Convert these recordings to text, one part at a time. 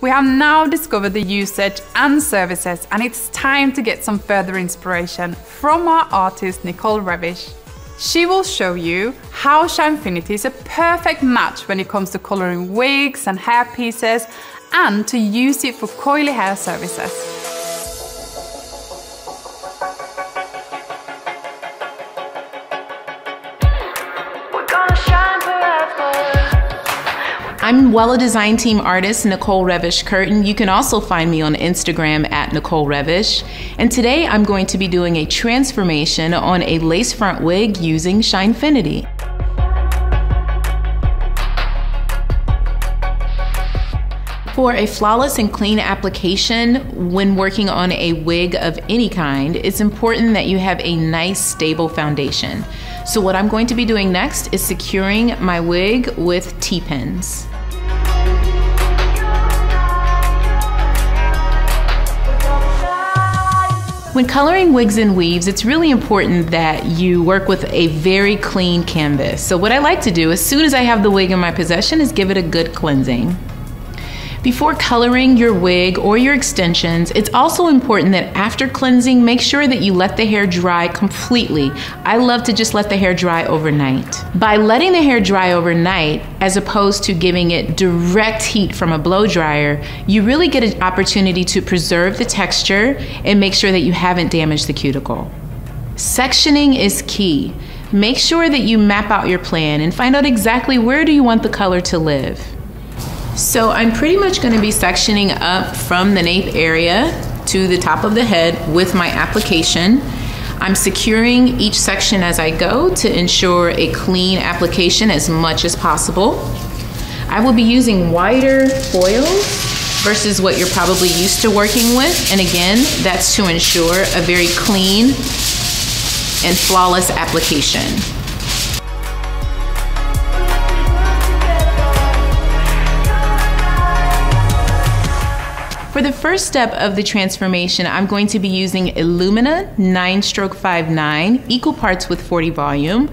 We have now discovered the usage and services and it's time to get some further inspiration from our artist Nicole Revish. She will show you how Shinefinity is a perfect match when it comes to coloring wigs and hair pieces and to use it for coily hair services. I'm Wella Design Team artist Nicole Revish Curtin. You can also find me on Instagram at Nicole Revish. And today I'm going to be doing a transformation on a lace front wig using Shinefinity. For a flawless and clean application when working on a wig of any kind, it's important that you have a nice stable foundation. So what I'm going to be doing next is securing my wig with T-pins. When coloring wigs and weaves, it's really important that you work with a very clean canvas. So what I like to do as soon as I have the wig in my possession is give it a good cleansing. Before coloring your wig or your extensions, it's also important that after cleansing, make sure that you let the hair dry completely. I love to just let the hair dry overnight. By letting the hair dry overnight, as opposed to giving it direct heat from a blow dryer, you really get an opportunity to preserve the texture and make sure that you haven't damaged the cuticle. Sectioning is key. Make sure that you map out your plan and find out exactly where do you want the color to live. So I'm pretty much gonna be sectioning up from the nape area to the top of the head with my application. I'm securing each section as I go to ensure a clean application as much as possible. I will be using wider foils versus what you're probably used to working with. And again, that's to ensure a very clean and flawless application. For the first step of the transformation, I'm going to be using Illumina 9 stroke 59, equal parts with 40 volume,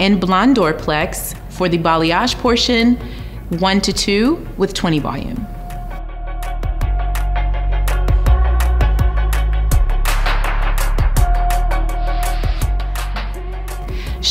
and Blondorplex for the balayage portion, 1 to 2 with 20 volume.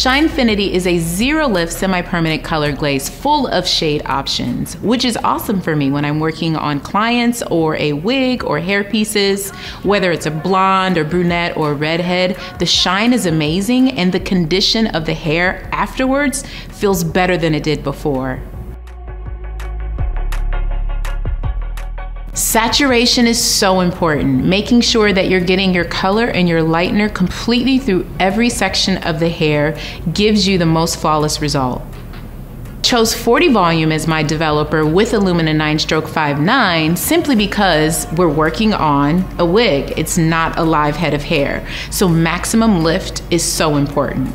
Shinefinity is a zero lift semi-permanent color glaze full of shade options, which is awesome for me when I'm working on clients or a wig or hair pieces, whether it's a blonde or brunette or redhead, the shine is amazing and the condition of the hair afterwards feels better than it did before. Saturation is so important, making sure that you're getting your color and your lightener completely through every section of the hair gives you the most flawless result. Chose 40 volume as my developer with Illumina 9 stroke 59 simply because we're working on a wig. It's not a live head of hair. So maximum lift is so important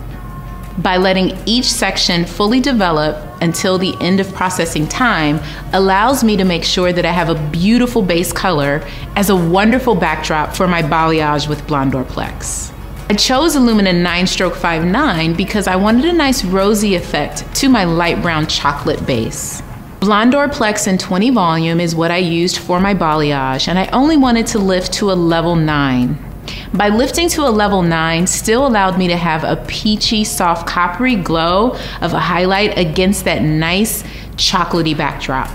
by letting each section fully develop until the end of processing time allows me to make sure that I have a beautiful base color as a wonderful backdrop for my balayage with Blondorplex. I chose Illumina 9 stroke 59 because I wanted a nice rosy effect to my light brown chocolate base. Blondor Plex in 20 volume is what I used for my balayage and I only wanted to lift to a level 9. By lifting to a level 9 still allowed me to have a peachy, soft, coppery glow of a highlight against that nice chocolatey backdrop.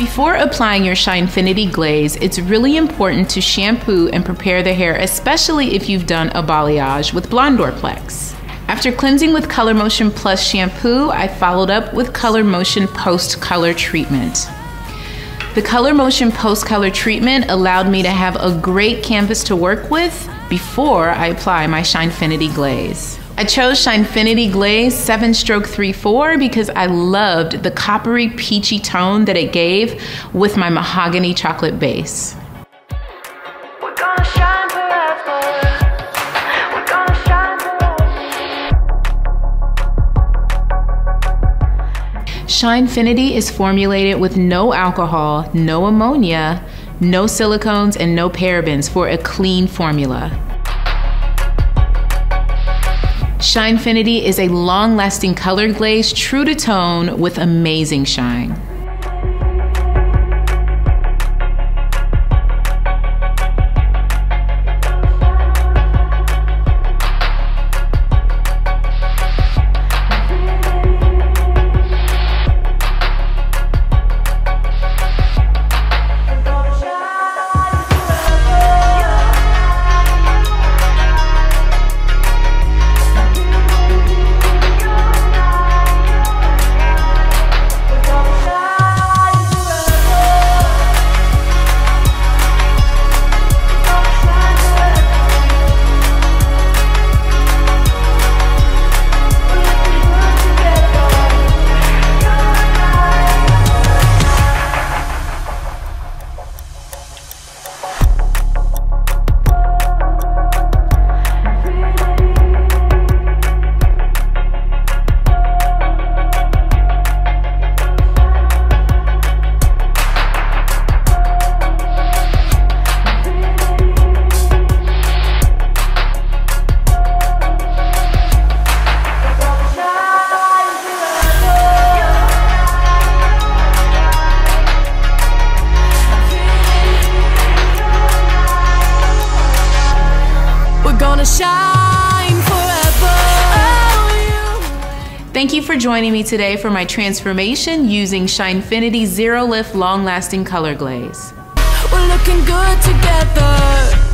Before applying your Shinefinity glaze, it's really important to shampoo and prepare the hair, especially if you've done a balayage with Blondorplex. After cleansing with Color Motion Plus shampoo, I followed up with Color Motion Post Color Treatment. The Color Motion Post Color Treatment allowed me to have a great canvas to work with before I apply my Shinefinity glaze. I chose Shinefinity Glaze 7 Stroke 3-4 because I loved the coppery peachy tone that it gave with my mahogany chocolate base. Shinefinity is formulated with no alcohol, no ammonia, no silicones, and no parabens for a clean formula. Shinefinity is a long lasting color glaze true to tone with amazing shine. Thank you for joining me today for my transformation using Shinefinity Zero Lift Long Lasting Color Glaze. We're looking good together.